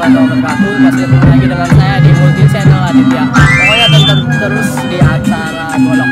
warahmatullahi wabarakatuh. Masih lagi dengan saya di Multi Channel Aditya. Pokoknya tonton terus di acara Golok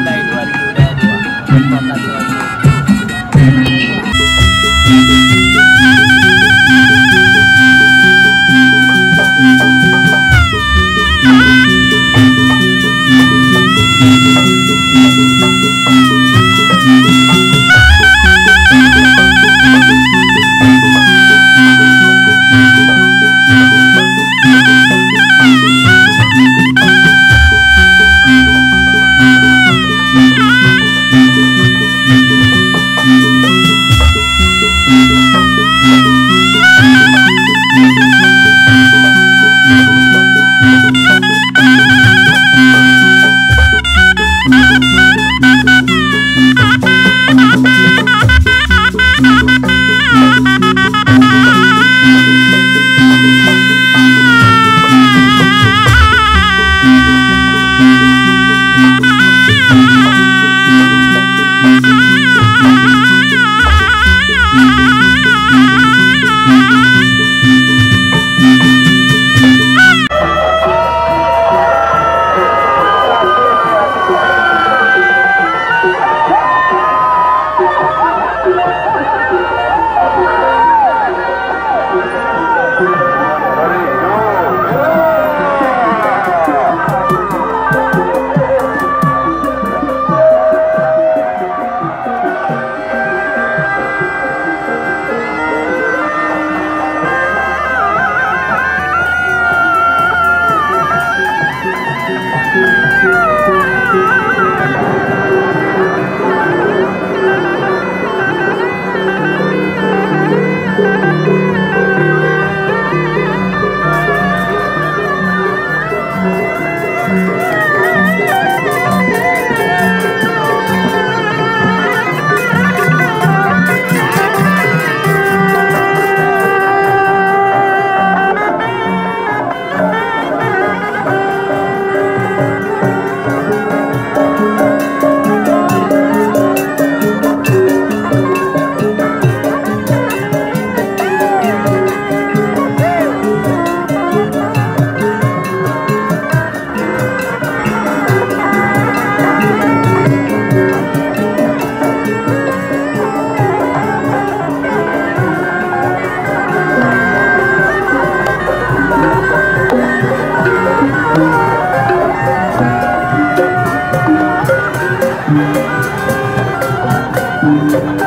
Thank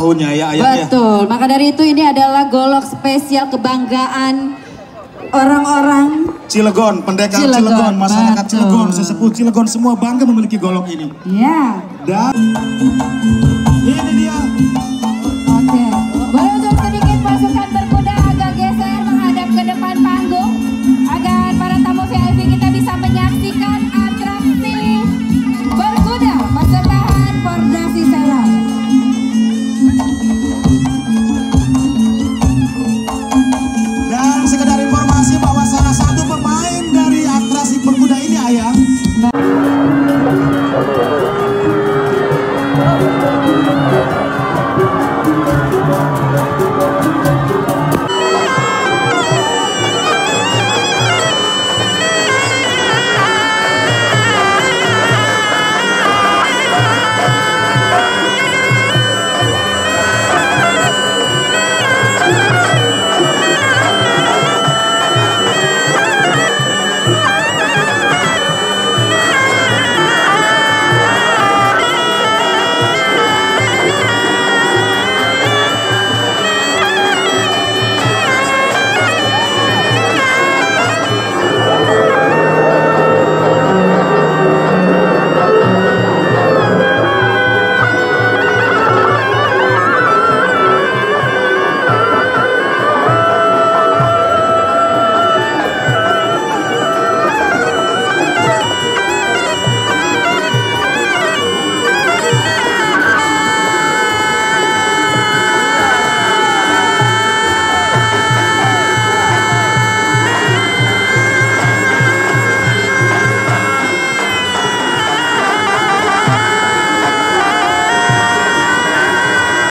namanya ya ayah ya. Betul. Maka dari itu ini adalah golok spesial kebanggaan orang-orang. Cilegon, pendekar Cilegon, Cilegon, masyarakat betul. Cilegon, sesepuh Cilegon semua bangga memiliki golok ini. Ya. Dan